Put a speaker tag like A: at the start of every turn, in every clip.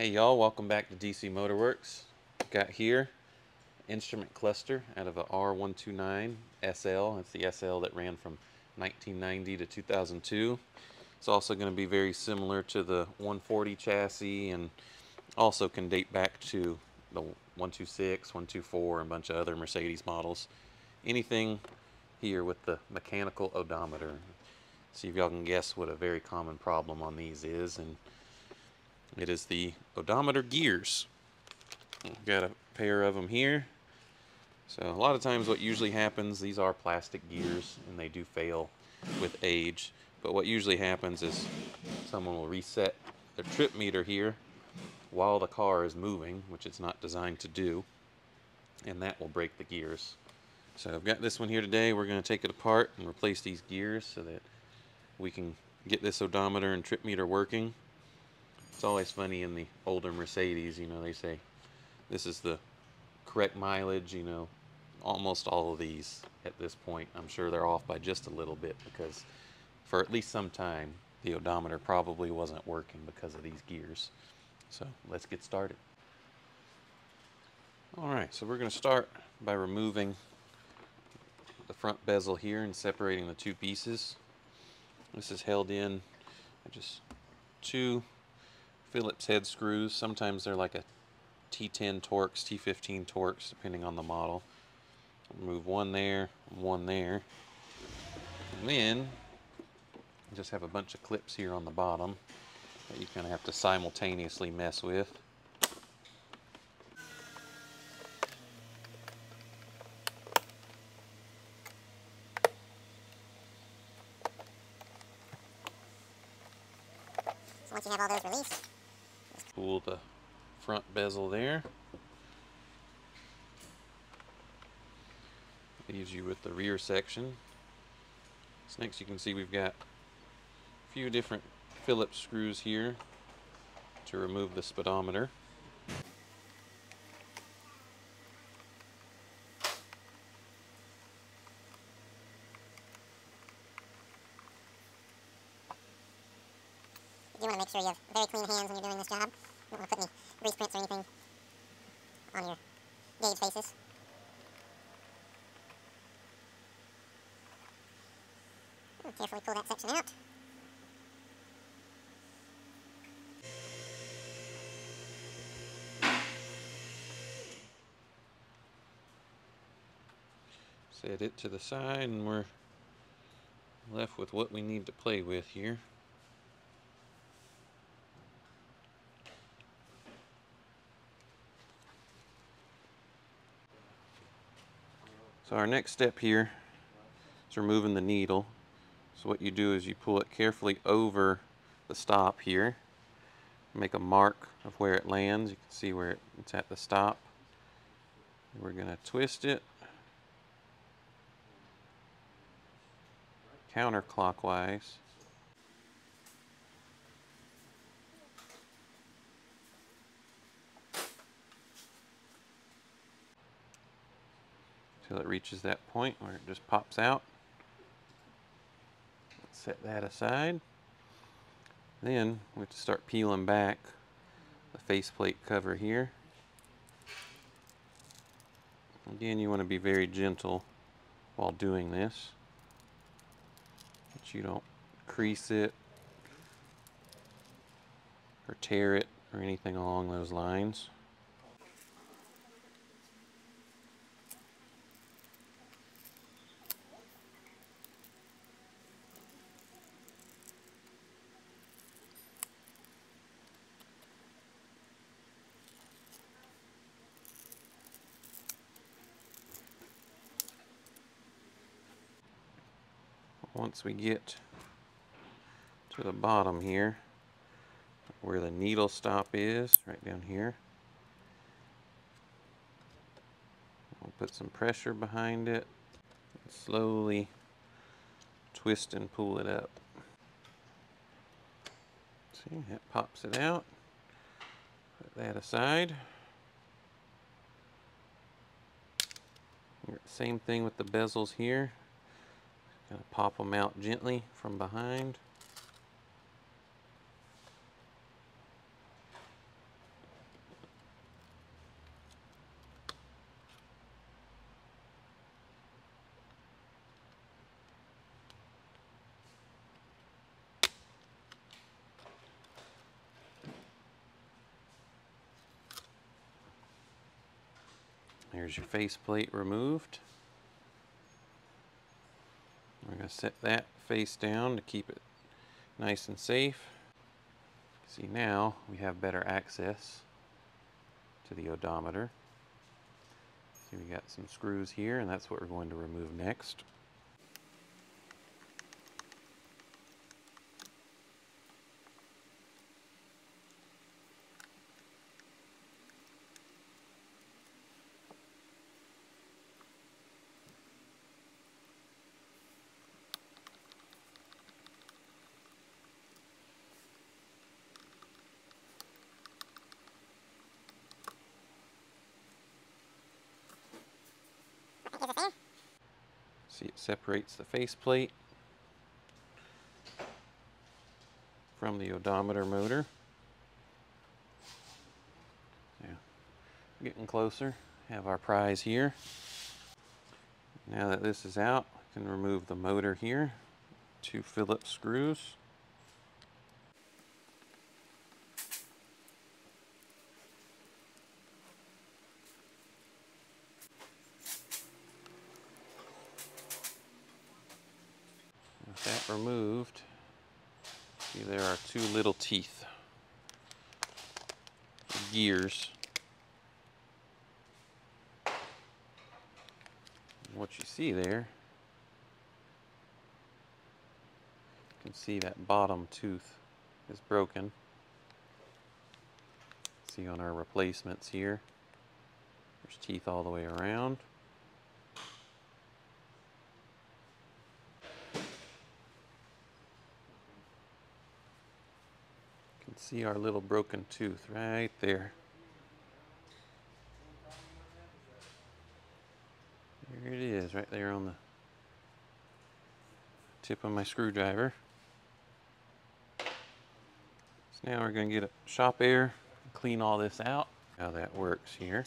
A: Hey y'all, welcome back to DC MotorWerks. Got here instrument cluster out of a R129 SL. It's the SL that ran from 1990 to 2002. It's also going to be very similar to the 140 chassis and also can date back to the 126, 124, and a bunch of other Mercedes models. Anything here with the mechanical odometer. See if y'all can guess what a very common problem on these is. and it is the odometer gears. Got a pair of them here. So a lot of times what usually happens, these are plastic gears and they do fail with age. But what usually happens is someone will reset their trip meter here while the car is moving, which it's not designed to do. And that will break the gears. So I've got this one here today. We're going to take it apart and replace these gears so that we can get this odometer and trip meter working. It's always funny in the older Mercedes, you know, they say this is the correct mileage, you know, almost all of these at this point. I'm sure they're off by just a little bit because for at least some time the odometer probably wasn't working because of these gears. So let's get started. Alright, so we're going to start by removing the front bezel here and separating the two pieces. This is held in just two Phillips head screws. Sometimes they're like a T10 Torx, T15 Torx, depending on the model. Remove one there, one there. And then just have a bunch of clips here on the bottom that you kind of have to simultaneously mess with.
B: Once you have all those released,
A: pull the front bezel there. Leaves you with the rear section. So next you can see we've got a few different Phillips screws here to remove the speedometer.
B: you want to make sure you have very clean hands when you're doing this job. You don't want to put any grease prints or anything on your gauge faces. Hmm, Carefully pull that section out.
A: Set it to the side and we're left with what we need to play with here. So our next step here is removing the needle. So what you do is you pull it carefully over the stop here. Make a mark of where it lands. You can see where it's at the stop. We're going to twist it counterclockwise. Until it reaches that point where it just pops out. Set that aside. Then we have to start peeling back the faceplate cover here. Again, you want to be very gentle while doing this. That you don't crease it or tear it or anything along those lines. Once we get to the bottom here where the needle stop is right down here. I'll put some pressure behind it and slowly twist and pull it up. See that pops it out. Put that aside. Same thing with the bezels here Gonna pop them out gently from behind. Here's your faceplate removed. Going to set that face down to keep it nice and safe. See now we have better access to the odometer. See we got some screws here and that's what we're going to remove next. See it separates the faceplate from the odometer motor. Yeah, getting closer. Have our prize here. Now that this is out, I can remove the motor here. Two Phillips screws. With that removed, see there are two little teeth, gears. What you see there, you can see that bottom tooth is broken. See on our replacements here, there's teeth all the way around. can see our little broken tooth right there. There it is, right there on the tip of my screwdriver. So now we're going to get a shop air clean all this out. How that works here.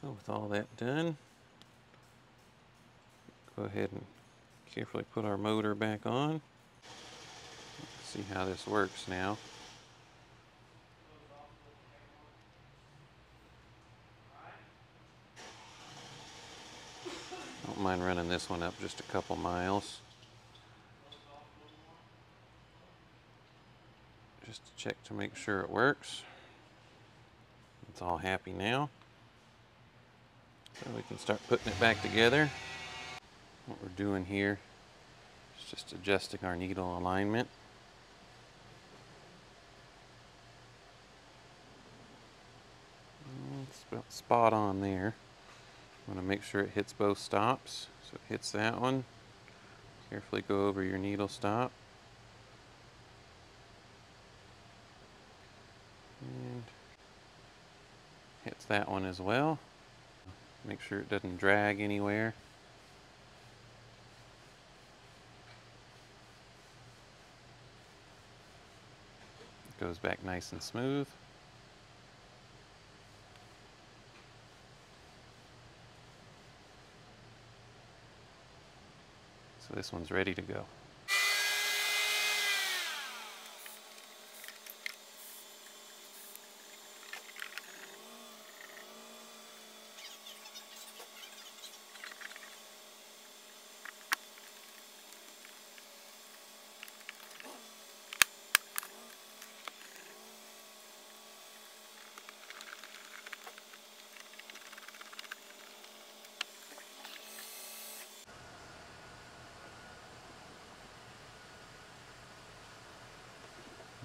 A: So with all that done, go ahead and carefully put our motor back on. See how this works now. Don't mind running this one up just a couple miles. Just to check to make sure it works. It's all happy now. So we can start putting it back together. What we're doing here is just adjusting our needle alignment. Mm, It's about spot on there. Want to make sure it hits both stops. So it hits that one. Carefully go over your needle stop. And hits that one as well. Make sure it doesn't drag anywhere. It goes back nice and smooth. So this one's ready to go.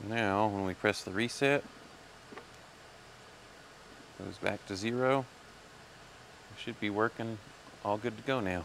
A: Now, when we press the reset, goes back to zero. It should be working all good to go now.